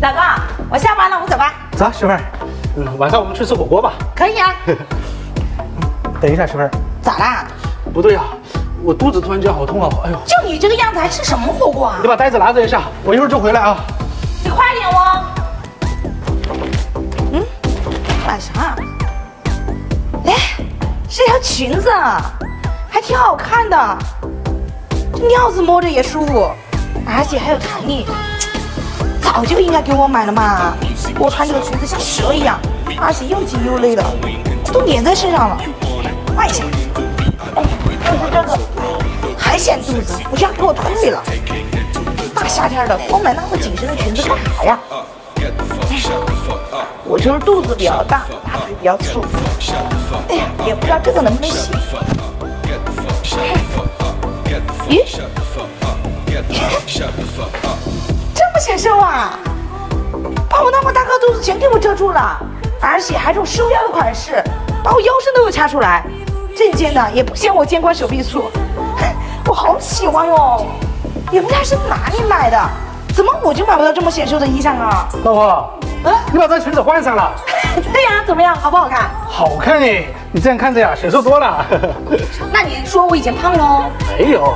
老公，我下班了，我们走吧。走，媳妇儿，嗯，晚上我们去吃火锅吧。可以啊。等一下，媳妇儿，咋啦？不对呀、我肚子突然间好痛啊！哎呦，就你这个样子，还吃什么火锅啊你？把袋子拿着一下，我一会儿就回来啊。你快点哦。嗯，买啥？哎，这条裙子，还挺好看的，这料子摸着也舒服，而且还有弹力，早就应该给我买了嘛。我穿这个裙子像蛇一样，而且又紧又累的，都粘在身上了。换一下。哎，就是这个，还显肚子，不像给我退了。大夏天的，光买那么紧身的裙子干啥呀？我就是肚子比较大，大腿比较粗。哎呀，也不知道这个能不能行。咦，这么显瘦啊？把我那么大个肚子全给我遮住了，而且还这种收腰的款式，把我腰身都有掐出来。这件呢，也不嫌我肩宽手臂粗，我好喜欢哟。也不知道是哪里买的，怎么我就买不到这么显瘦的衣裳啊？老婆，嗯，你把这裙子换上了，对呀、怎么样，好不好看？好看你，你这样看着呀，显瘦多了。那你说我以前胖喽？没有。